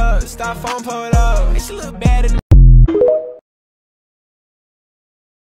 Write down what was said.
cup, stop phone pulled up. It's she look bad in the